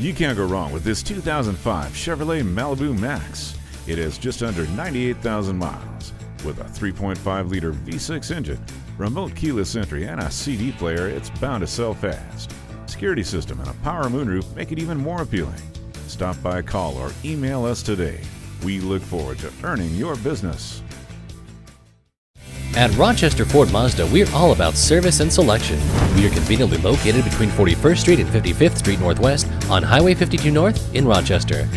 You can't go wrong with this 2005 Chevrolet Malibu Maxx. It has just under 98,000 miles. With a 3.5 liter V6 engine, remote keyless entry, and a CD player, it's bound to sell fast. Security system and a power moonroof make it even more appealing. Stop by, call, or email us today. We look forward to earning your business. At Rochester Ford Mazda, we're all about service and selection. We are conveniently located between 41st Street and 55th Street Northwest on Highway 52 North in Rochester.